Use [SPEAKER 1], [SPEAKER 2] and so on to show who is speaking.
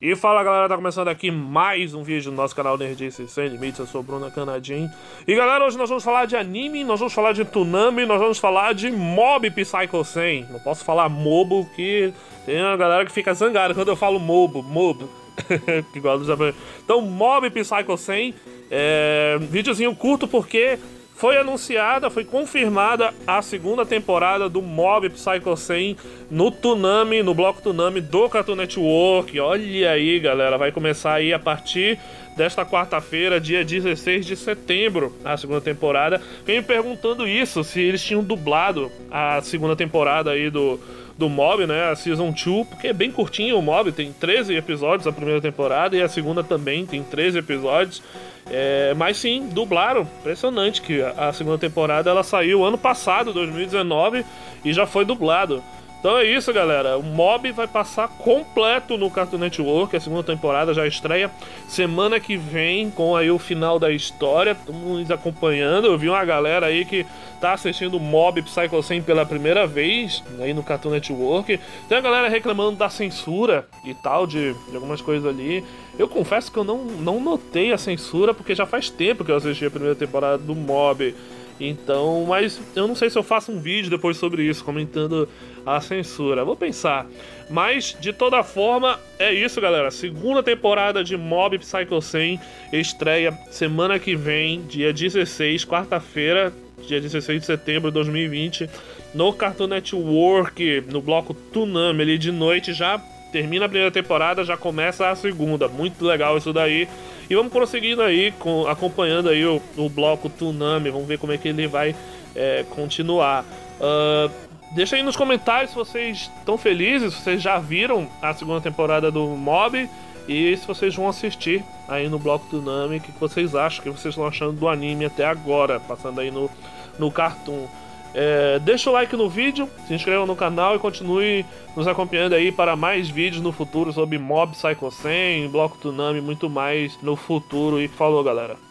[SPEAKER 1] E fala galera, tá começando aqui mais um vídeo no nosso canal Nerdice Sem Limites, eu sou o Bruno Canadinho. E galera, hoje nós vamos falar de anime, nós vamos falar de Tsunami, nós vamos falar de Mob Psycho 100. Não posso falar Mobo, que tem uma galera que fica zangada quando eu falo Mobo, Mob. que gosta de Então, Mob Psycho 100, é... videozinho curto porque foi anunciada, foi confirmada a segunda temporada do Mob Psycho 100 no Tsunami, no bloco Tsunami do Cartoon Network. Olha aí, galera, vai começar aí a partir desta quarta-feira, dia 16 de setembro, a segunda temporada. Vem perguntando isso, se eles tinham dublado a segunda temporada aí do do Mob, né? A Season 2, porque é bem curtinho o Mob, tem 13 episódios a primeira temporada e a segunda também tem 13 episódios. É, mas sim, dublaram. Impressionante que a segunda temporada ela saiu ano passado, 2019, e já foi dublado. Então é isso, galera. O Mob vai passar completo no Cartoon Network. A segunda temporada já estreia semana que vem com aí o final da história. Estamos acompanhando. Eu vi uma galera aí que tá assistindo Mob Psycho 100 pela primeira vez aí no Cartoon Network. Tem a galera reclamando da censura e tal, de, de algumas coisas ali. Eu confesso que eu não, não notei a censura porque já faz tempo que eu assisti a primeira temporada do Mob. Então, mas eu não sei se eu faço um vídeo depois sobre isso, comentando a censura. Vou pensar. Mas, de toda forma, é isso, galera. Segunda temporada de Mob Psycho 100 estreia semana que vem, dia 16, quarta-feira, dia 16 de setembro de 2020, no Cartoon Network, no bloco Tsunami, ali de noite já termina a primeira temporada, já começa a segunda. Muito legal isso daí. E vamos prosseguindo aí, com, acompanhando aí o, o bloco Tsunami. Vamos ver como é que ele vai é, continuar. Uh, deixa aí nos comentários se vocês estão felizes, se vocês já viram a segunda temporada do Mob. E se vocês vão assistir aí no bloco Tsunami, o que vocês acham, o que vocês estão achando do anime até agora, passando aí no, no Cartoon. É, deixa o like no vídeo, se inscreva no canal e continue nos acompanhando aí para mais vídeos no futuro sobre Mob Psycho 100, Bloco Tsunami e muito mais no futuro. E falou, galera!